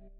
Thank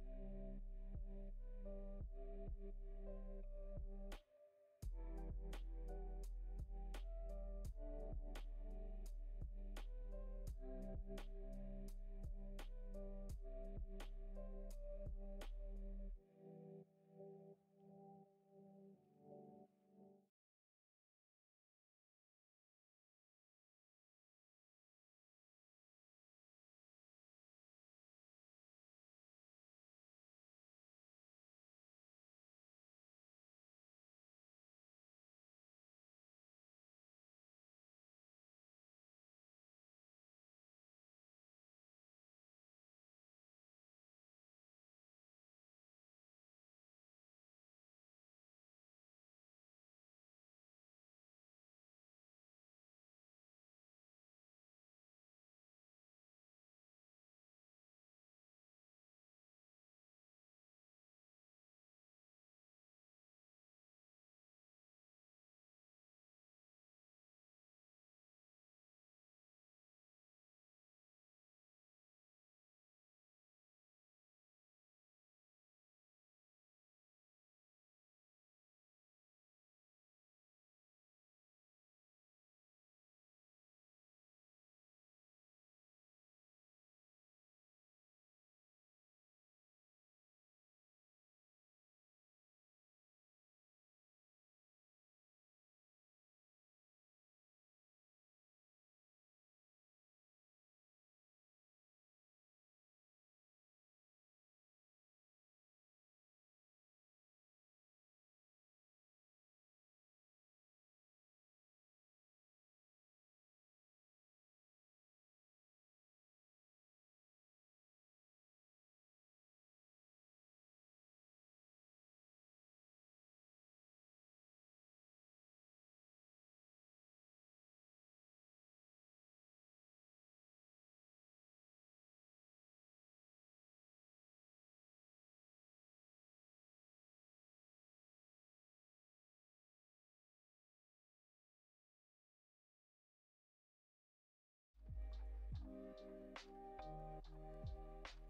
Thank you.